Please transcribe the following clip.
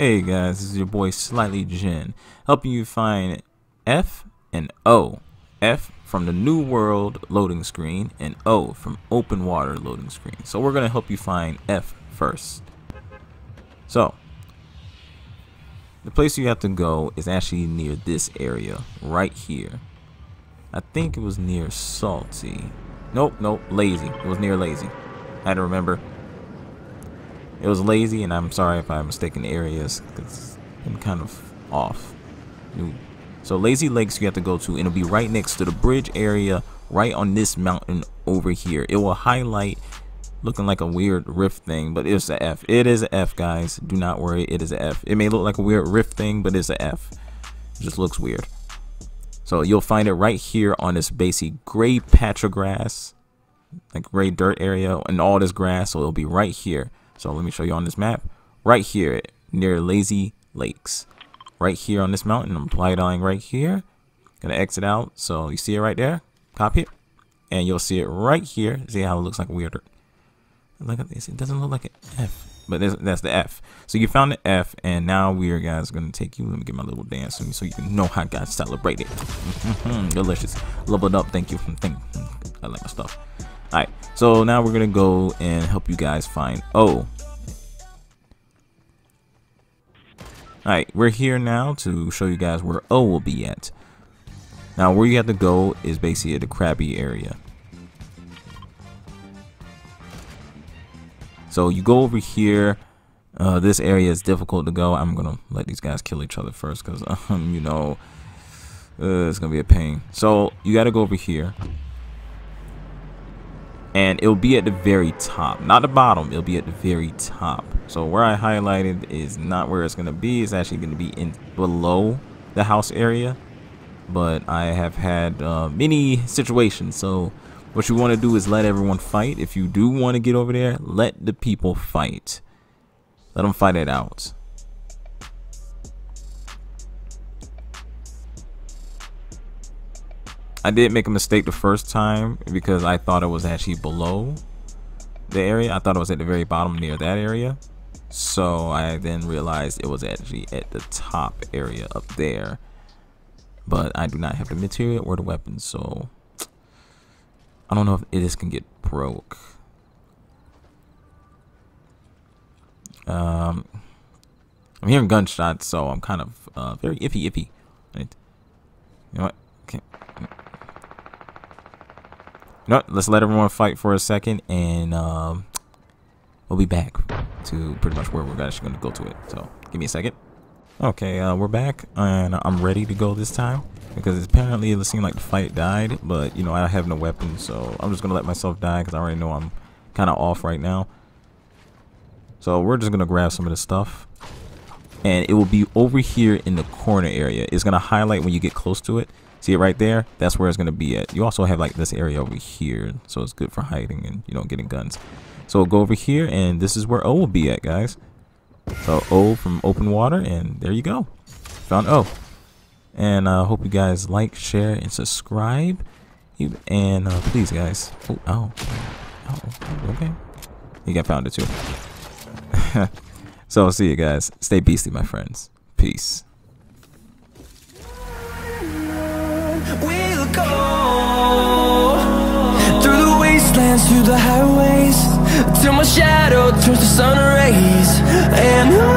Hey guys, this is your boy Slightly Jin, helping you find F and O. F from the New World loading screen and O from Open Water loading screen. So we're going to help you find F first. So, the place you have to go is actually near this area, right here. I think it was near Salty. Nope, nope, Lazy. It was near Lazy. I had to remember it was lazy, and I'm sorry if I'm mistaken areas, because I'm kind of off. So Lazy Lakes you have to go to, and it'll be right next to the bridge area, right on this mountain over here. It will highlight looking like a weird rift thing, but it's a F. It is a F, guys. Do not worry, it is a F. It may look like a weird rift thing, but it's a F. It just looks weird. So you'll find it right here on this basic gray patch of grass, like gray dirt area, and all this grass. So it'll be right here. So let me show you on this map. Right here near Lazy Lakes. Right here on this mountain. I'm applying right here. Gonna exit out. So you see it right there. Copy it. And you'll see it right here. See how it looks like weird. Look at this. It doesn't look like an F. But that's the F. So you found the F, and now we are guys gonna take you. Let me get my little dance for me so you can know how guys celebrate it. Delicious. Leveled up. Thank you. Thank. I like my stuff. Alright, so now we're gonna go and help you guys find O. Alright, we're here now to show you guys where O will be at. Now where you have to go is basically the Craggy area. So you go over here. Uh, this area is difficult to go. I'm gonna let these guys kill each other first because um, you know uh, it's gonna be a pain. So you got to go over here and it'll be at the very top not the bottom it'll be at the very top. So where I highlighted is not where it's going to be it's actually going to be in below the house area. But I have had uh, many situations so what you want to do is let everyone fight. If you do want to get over there let the people fight. Let them fight it out I did make a mistake the first time because I thought it was actually below the area. I thought it was at the very bottom near that area. So I then realized it was actually at the top area up there. But I do not have the material or the weapons, so I don't know if this can get broke. Um, I'm hearing gunshots, so I'm kind of uh, very iffy, iffy. Right? You know what? Okay. No, let's let everyone fight for a second, and um, we'll be back to pretty much where we're actually going to go to it. So give me a second. Okay, uh, we're back, and I'm ready to go this time because apparently it seemed like the fight died, but you know I have no weapon, so I'm just gonna let myself die because I already know I'm kind of off right now. So we're just gonna grab some of this stuff, and it will be over here in the corner area. It's gonna highlight when you get close to it. See it right there? That's where it's going to be at. You also have like this area over here. So it's good for hiding and, you know, getting guns. So we'll go over here and this is where O will be at, guys. So O from open water and there you go. Found O. And I uh, hope you guys like, share, and subscribe. And uh, please, guys. Oh, oh, oh, okay. You got found it too. so I'll see you guys. Stay beastly, my friends. Peace. go Through the wastelands, through the highways Till my shadow turns to sun rays. And